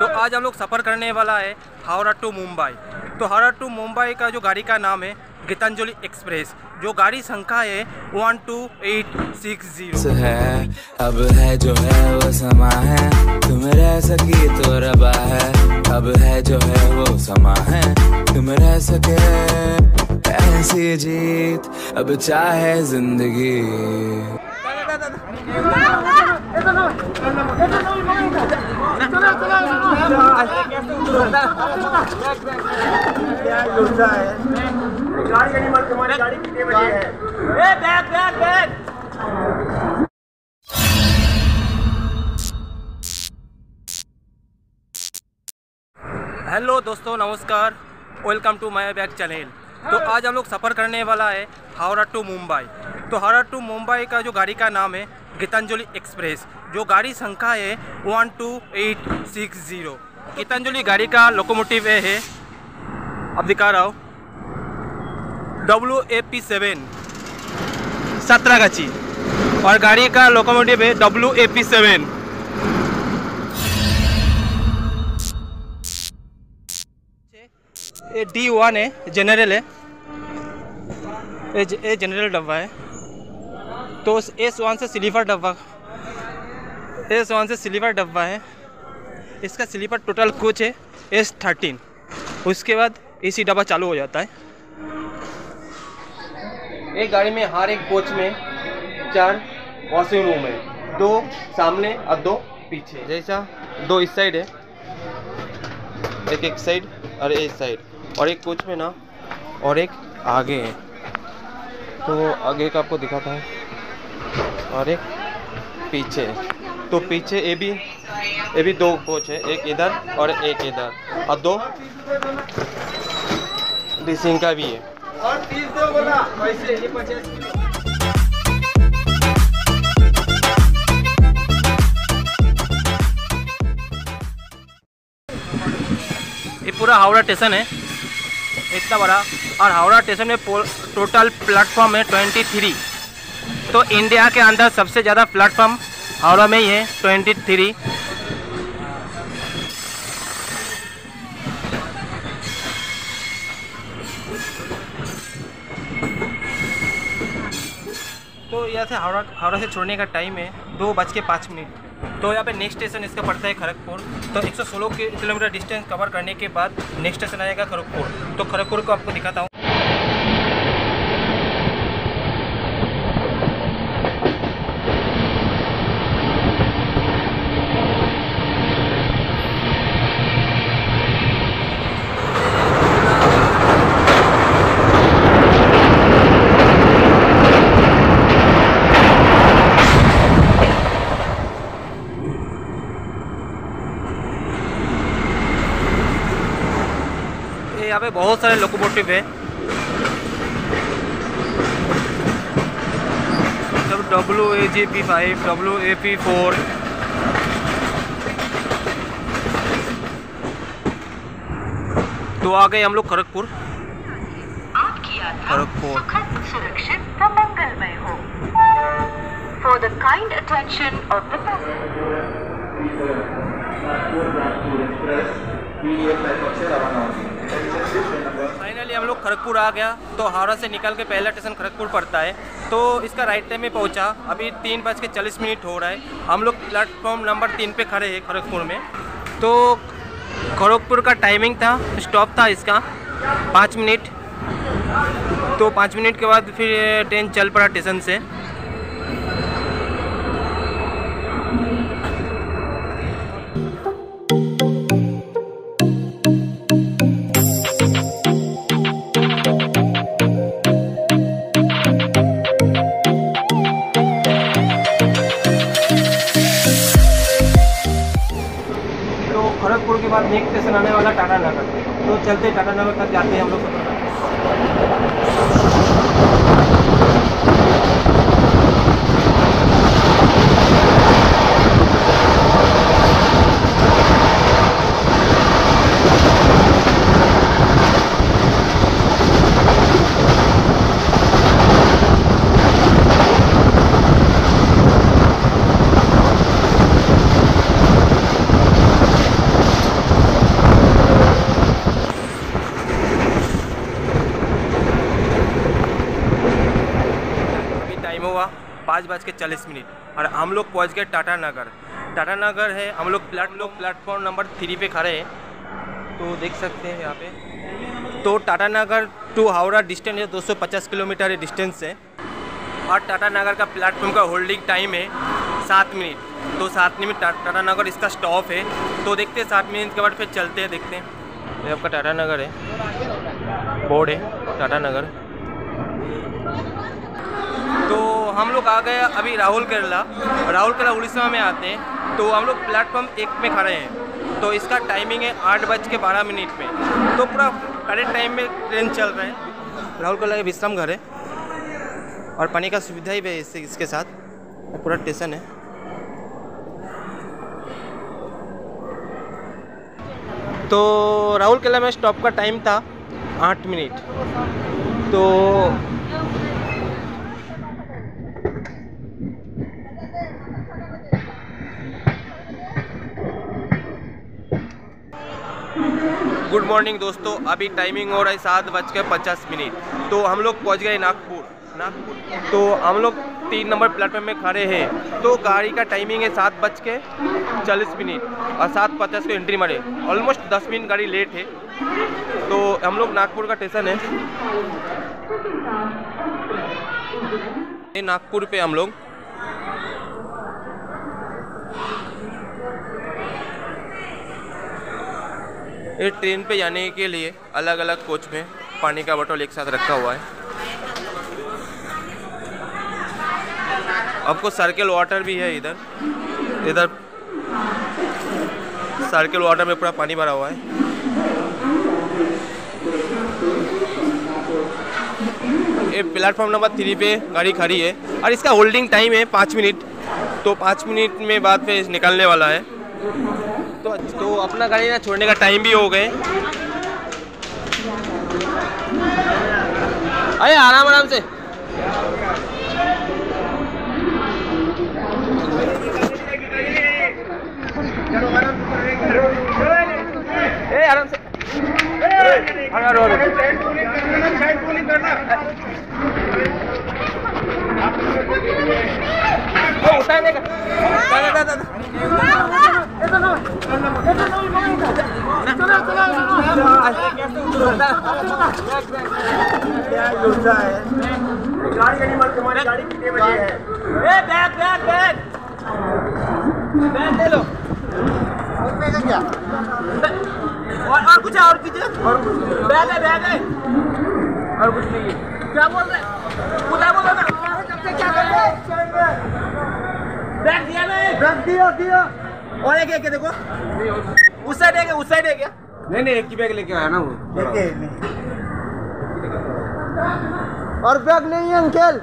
तो आज हम लोग सफ़र करने वाला है हावड़ा टू मुंबई। तो हावड़ा टू मुंबई का जो गाड़ी का नाम है गीतांजलि एक्सप्रेस। जो गाड़ी संख्या है one two eight six zero है अब है जो है वो समा है। तुम रह सके तो रबा है अब है जो है वो समा है। तुम रह सके ऐसी जीत अब चाहे ज़िंदगी गाड़ी गाड़ी मत तुम्हारी गाड़ी कितने बजे है हेलो दोस्तों नमस्कार। Welcome to my back channel तो आज हम लोग सफ़र करने वाला है हावड़ा टू मुंबई। तो हावड़ा टू मुंबई का जो गाड़ी का नाम है गीतांजलि एक्सप्रेस। जो गाड़ी संख्या है one two eight six zero Gitanjali गाड़ी का लोकोमोटिव ए है। अब दिखा रहा हूँ। W A P seven Santragachi और गाड़ी का लोकोमोटिव है डब्ल्यू ए पी सेवन ये डी वन है जनरल है। ये जनरल डब्बा है। तो एस वन से स्लीपर डब्बा एस वन से स्लीपर डब्बा है। इसका स्लीपर टोटल कोच है एस थर्टीन उसके बाद एसी डब्बा चालू हो जाता है। एक गाड़ी में हर एक कोच में चार वॉशिंग रूम है। दो सामने और दो पीछे। जैसा दो इस साइड है। एक एक साइड और एक साइड। और एक कोच में ना और एक आगे है। तो आगे का आपको दिखाता है। और एक पीछे तो पीछे ये भी ये भी दो कोच है एक इधर और एक इधर। और दो ड्रेसिंग का भी है। और तीस दो बोला वैसे ये पचास ये पूरा हावड़ा स्टेशन है। इतना बड़ा। और हावड़ा स्टेशन में टोटल प्लेटफॉर्म है ट्वेंटी थ्री तो इंडिया के अंदर सबसे ज़्यादा प्लेटफॉर्म हावड़ा में ही है ट्वेंटी थ्री तो था हावड़ा हावड़ा से छोड़ने का टाइम है दो बज के पाँच मिनट। तो यहाँ पे नेक्स्ट स्टेशन इसका पड़ता है खड़गपुर। तो 116 सोलह किलोमीटर डिस्टेंस कवर करने के बाद नेक्स्ट स्टेशन आएगा खड़गपुर। तो खड़गपुर को आपको दिखाता हूँ। पे बहुत सारे लोकोमोटिव है। मतलब W A G P five W A P four तो आ गए हम लोग खड़गपुर। खड़गपुर। सुरक्षित मंगलमय हो। For the kind attention of the finally हम लोग खड़गपुर आ गया। तो हावड़ा से निकल के पहला स्टेशन खड़गपुर पड़ता है। तो इसका राइट टाइम में पहुँचा। अभी तीन बज के चालीस मिनट हो रहा है। हम लोग प्लेटफॉर्म नंबर तीन पे खड़े हैं खड़गपुर में। तो खड़गपुर का टाइमिंग था। स्टॉप था इसका। पाँच मिनट। तो पाँच मिनट के बाद फिर ट्रेन चल पड़ा स्टेशन से। पाँच बज के चालीस मिनट। और हम लोग पहुँच गए टाटा नगर। टाटा नगर है, हम लोग प्लेट लोग प्लेटफॉर्म नंबर थ्री पे खड़े हैं। तो देख सकते हैं यहाँ पे। तो Tatanagar to Howrah distance है 250 किलोमीटर डिस्टेंस है। और टाटा नगर का प्लेटफॉर्म का होल्डिंग टाइम है सात मिनट। तो सात मिनट टाटा नगर इसका स्टॉप है। तो देखते हैं सात मिनट के बाद फिर चलते हैं, देखते हैं। ये आपका टाटा नगर है। बोर्ड है, टाटा नगर। हम लोग आ गए अभी राहुल केरला। राहुल केरला उड़ीसा में आते हैं। तो हम लोग प्लेटफॉर्म एक में खड़े हैं। तो इसका टाइमिंग है आठ बज के बारह मिनट में। तो पूरा करेक्ट टाइम में ट्रेन चल रहा है। राहुल केरला का विश्राम घर है। और पानी का सुविधा ही है इससे, इसके साथ। पूरा स्टेशन है। तो राहुल केला में स्टॉप का टाइम था आठ मिनट। तो गुड मॉर्निंग दोस्तों, अभी टाइमिंग हो रहा है सात बज के पचास मिनट। तो हम लोग पहुँच गए नागपुर। नागपुर? तो हम लोग तीन नंबर प्लेटफॉर्म में खड़े हैं। तो गाड़ी का टाइमिंग है सात बज के चालीस मिनट और सात पचास को एंट्री मारे। ऑलमोस्ट दस मिनट गाड़ी लेट है। तो हम लोग नागपुर का स्टेशन है। नागपुर पे हम लोग ये ट्रेन पे जाने के लिए अलग अलग कोच में पानी का बोतल एक साथ रखा हुआ है। आपको सर्कल वाटर भी है इधर। इधर सर्कल वाटर में पूरा पानी भरा हुआ है। ये प्लेटफॉर्म नंबर थ्री पे गाड़ी खड़ी है और इसका होल्डिंग टाइम है पाँच मिनट। तो पाँच मिनट में बाद पे निकलने वाला है। तो तो अपना गाड़ी ना छोड़ने का टाइम भी हो गए। अरे आराम आराम से। ए आराम से। अरे अरे अरे ओ, उठाने का दा, दा, दा, दा। गाड़ी एनिमल तुम्हारी गाड़ी कितने बजे है ए बैग बैग बैग बैग ले लो और और कुछ और कुछ है बैग है है और कुछ नहीं क्या बोल रहे खुदा बोलो ना क्या कर रहे बैग दिया ना बैग दिया दिया। और एक एक देखो। उस साइड है क्या उस साइड है। क्या नहीं नहीं एक ही बैग लेके आया ना वो। और बैग नहीं है अंकल।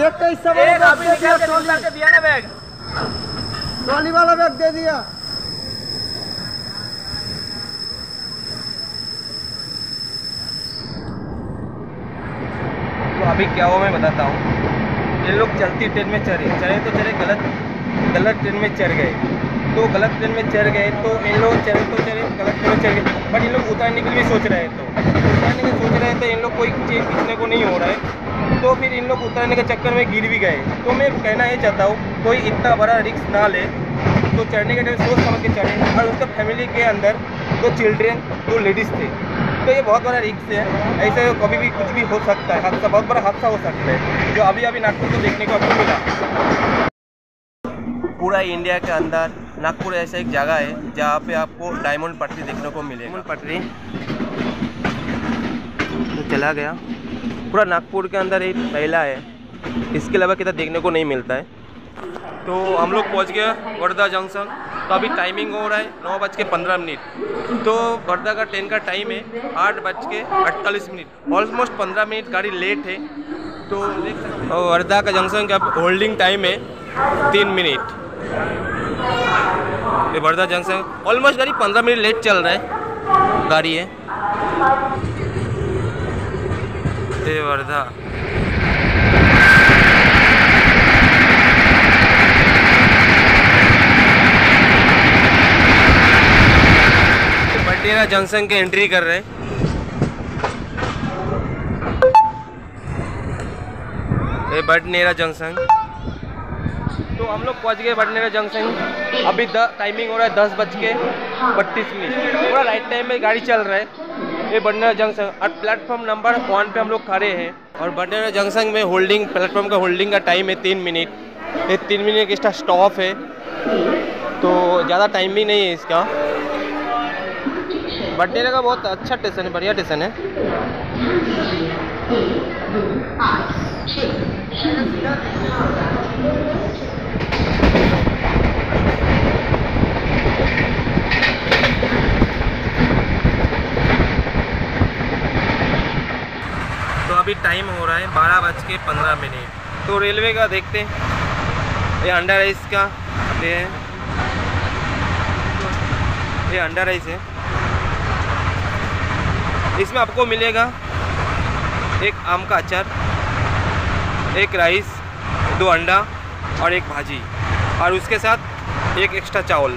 ये कैसे एक अभी निकाल के निकाल के दिया ना बैग ट्रॉली वाला बैग दे दिया। अभी क्या हुआ मैं बताता हूँ। ये लोग चलती ट्रेन में चढ़े। चढ़े तो चढ़े, गलत गलत ट्रेन में चढ़ गए। तो गलत ट्रेन में चढ़ गए तो इन लोग चढ़े तो चढ़े, गलत ट्रेन में चढ़ गए। बट इन लोग उतारने के लिए सोच रहे हैं तो। उतारने के सोच रहे हैं तो इन लोग कोई चीज़ खींचने को नहीं हो रहा है। तो फिर इन लोग उतारने के चक्कर में गिर भी गए। तो मैं कहना ये चाहता हूँ, कोई इतना बड़ा रिक्स ना ले। तो चढ़ने के टाइम सोच समझ के चढ़े। और उसका फैमिली के अंदर दो चिल्ड्रेन दो लेडीज़ थे तो ये बहुत बड़ा रिक्स है। ऐसे कभी भी कुछ भी हो सकता है। हादसा बहुत बड़ा हादसा हो सकता है। जो अभी अभी नागपुर को देखने को आपको मिला। पूरा इंडिया के अंदर नागपुर ऐसा एक जगह है जहाँ पे आपको डायमंड पटरी देखने को मिलेगा। डायमंड पटरी। तो चला गया। पूरा नागपुर के अंदर एक पहला है। इसके अलावा कितना देखने को नहीं मिलता है। तो हम लोग पहुँच गए वर्धा जंक्शन। तो अभी टाइमिंग हो रहा है नौ बज के पंद्रह मिनट। तो वर्धा का ट्रेन का टाइम है आठ बज के अड़तालीस मिनट। ऑलमोस्ट पंद्रह मिनट गाड़ी लेट है। तो वर्धा का जंक्शन का होल्डिंग टाइम है तीन मिनट। ये वर्धा जंक्शन ऑलमोस्ट गाड़ी पंद्रह मिनट लेट चल रहा है। गाड़ी है। ये वर्धा। बटेरा जंक्शन के एंट्री कर रहे हैं। ये बडनेरा जंक्शन तो हम लोग पहुँच गए बडनेरा जंक्शन अभी द टाइमिंग हो रहा है दस बज के बत्तीस मिनट। पूरा राइट टाइम में गाड़ी चल रहा है। ये बडनेरा जंक्शन और प्लेटफॉर्म नंबर वन पे हम लोग खड़े हैं। और बडनेरा जंक्शन में होल्डिंग प्लेटफॉर्म का होल्डिंग का टाइम है तीन मिनट ये तीन मिनट एक्स्ट्रा स्टॉप है। तो ज़्यादा टाइम भी नहीं है इसका। बडनेरा का बहुत अच्छा स्टेशन है, बढ़िया स्टेशन है। तो अभी टाइम हो रहा है बारह बज के पंद्रह मिनट। तो रेलवे का देखते हैं। ये अंडर राइस का, ये ये अंडर राइस है। इसमें आपको मिलेगा एक आम का अचार, एक राइस, दो अंडा और एक भाजी और उसके साथ एक एक्स्ट्रा चावल।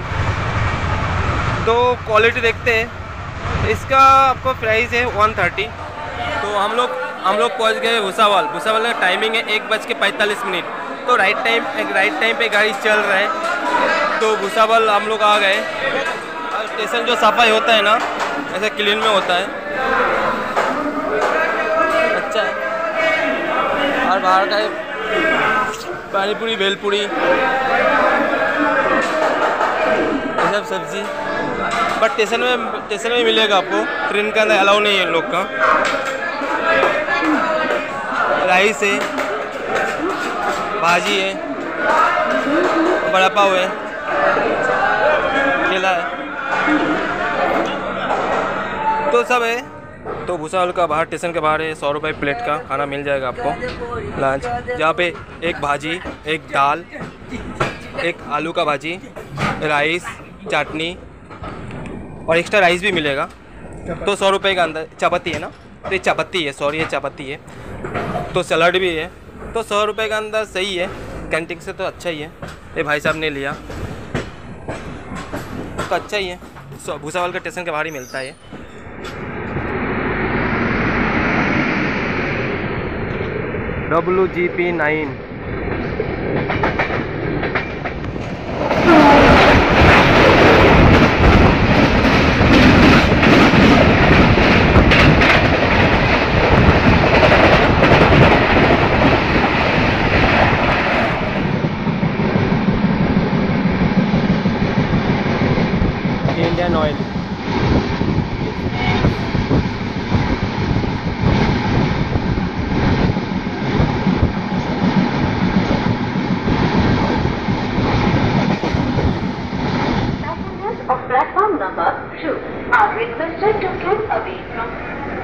तो क्वालिटी देखते हैं। इसका आपको प्राइस है वन थर्टी तो हम लोग हम लोग पहुँच गए भूसावल। भूसावल का टाइमिंग है एक बज के पैंतालीस मिनट। तो राइट टाइम एक राइट टाइम पे गाड़ी चल रहा है। तो भूसावल हम लोग आ गए। स्टेशन जो सफ़ाई होता है ना, ऐसे क्लीन में होता है। अच्छा। और बाहर का पानी पूरी भेलपूरी। ये सब सब्ज़ी। बट स्टेशन में स्टेशन में मिलेगा आपको। ट्रेन के अंदर अलाउ नहीं है लोग का। राइस है। भाजी है। बड़ा पाव है। केला है। तो सब है। तो भूसावल का बाहर स्टेशन के बाहर है, सौ रुपये प्लेट का खाना मिल जाएगा आपको। लंच जहाँ पे एक भाजी, एक दाल, एक आलू का भाजी, राइस, चटनी और एक्स्ट्रा राइस भी मिलेगा। तो सौ रुपये का अंदर चापत्ती है ना? तो ये चापत्ती है सॉरी ये चापत्ती है। तो सलाड भी है। तो सौ रुपये का अंदर सही है कैंटीन से तो अच्छा ही है। ये भाई साहब ने लिया। तो अच्छा ही है। भूसावल का स्टेशन के बाहर ही मिलता है। WGP 9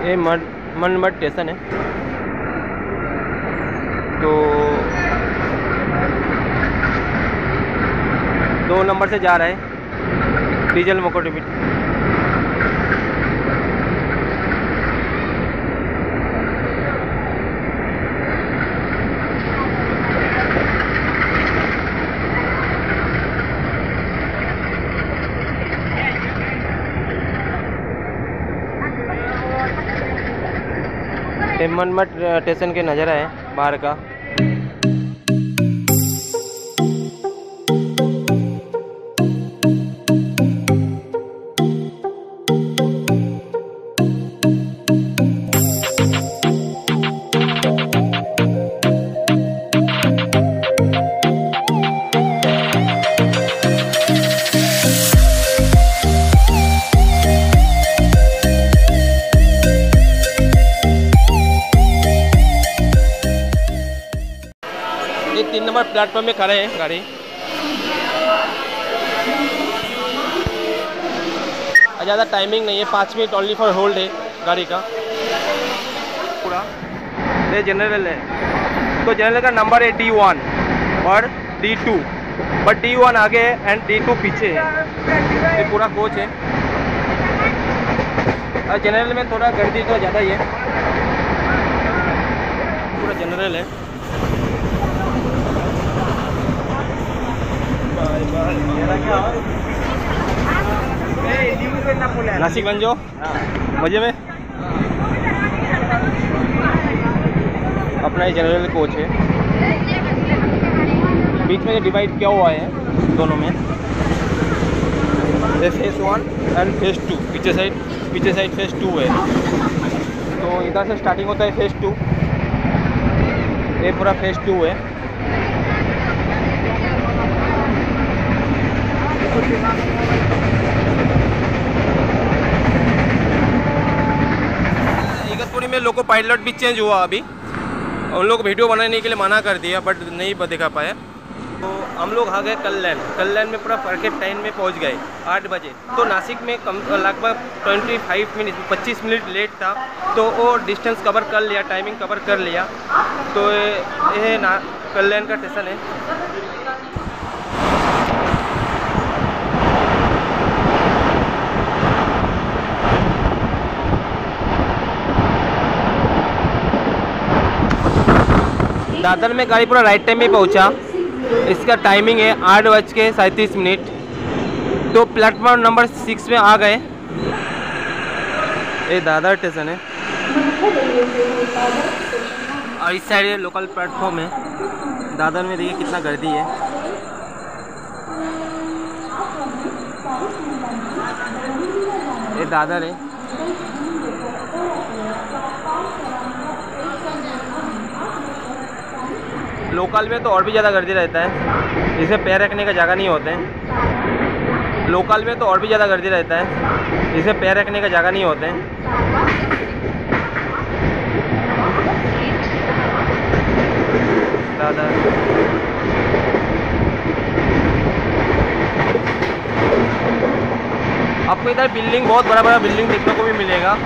ये मनमठ स्टेशन है। तो दो नंबर से जा रहा है। डीजल मोकोटिविट ये मनमठ स्टेशन के नज़र है बाहर का। ये तीन नंबर प्लेटफॉर्म में खड़े हैं गाड़ी। ज़्यादा टाइमिंग नहीं है, पाँच मिनट ओनली फॉर होल्ड है गाड़ी का। पूरा। ये जनरल है। तो जनरल का नंबर है डी वन और D two but D one आगे है एंड डी टू पीछे है। ये पूरा कोच है। और जनरल में थोड़ा गर्दी तो ज़्यादा ही है। पूरा जनरल है। नासिक जाओ मज़े में? अपना ये जनरल कोच है। बीच में डिवाइड क्या हुआ है, दोनों में। Face one and face two पीछे साइड पीछे साइड फेस टू है। तो इधर से स्टार्टिंग होता है फेस टू ये पूरा फेस टू है। इगतपुरी में लोको पायलट भी चेंज हुआ अभी। उन लोग वीडियो बनाने के लिए मना कर दिया बट नहीं दिखा पाया। तो हम लोग आ गए कल्याण। कल्याण में पूरा परफेक्ट टाइम में पहुँच गए, आठ बजे। तो नासिक में कम लगभग 25 मिनट 25 मिनट लेट था। तो वो डिस्टेंस कवर कर लिया टाइमिंग कवर कर लिया। तो ये ना कल्याण का स्टेशन है। दादर में गाड़ी पूरा राइट टाइम में पहुँचा। इसका टाइमिंग है आठ बज के सैंतीस मिनट। तो प्लेटफॉर्म नंबर सिक्स में आ गए। ये दादर स्टेशन है। और इस साइड लोकल प्लेटफॉर्म है। दादर में देखिए कितना गर्दी है। ये दादर है। लोकल में तो और भी ज़्यादा गर्दी रहता है। इसे पैर रखने का जगह नहीं होते। हैं लोकल में तो और भी ज़्यादा गर्दी रहता है। इसे पैर रखने का जगह नहीं होते। हैं दादा। आपको इधर बिल्डिंग, बहुत बड़ा बड़ा बिल्डिंग देखने को भी मिलेगा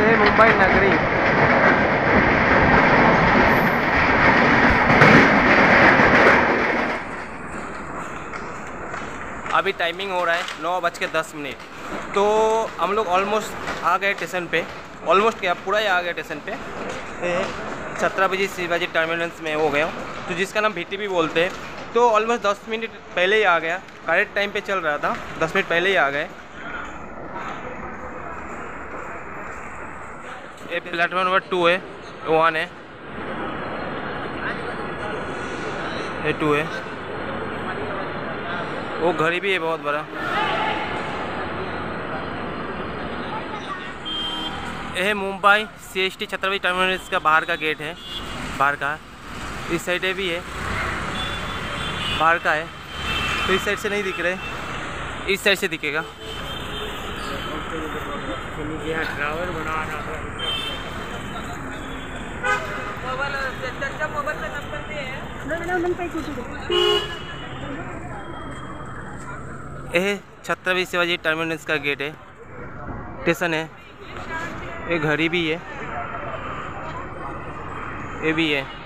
ये मुंबई नगरी अभी टाइमिंग हो रहा है, नौ बज के दस मिनट। तो हम लोग ऑलमोस्ट आ गए स्टेशन पे। ऑलमोस्ट क्या, पूरा ही आ गए स्टेशन पे। ये छत्रपति शिवाजी टर्मिनल्स में हो गया हूँ तो जिसका नाम भी बोलते हैं। तो ऑलमोस्ट दस मिनट पहले ही आ गया। करेक्ट टाइम पे चल रहा था। दस मिनट पहले ही आ गए। ये प्लेटफॉर्म नंबर टू है। वन है। ये टू है। वो घड़ी भी है बहुत बड़ा। ये है Mumbai C S T Chhatrapati terminal का बाहर का गेट है बाहर का। इस साइड भी है बाहर का है। तो इस साइड से नहीं दिख रहे इस साइड से दिखेगा। ये छत्रपति शिवाजी टर्मिनल्स का गेट है। स्टेशन है। ये घड़ी भी है। ये भी है।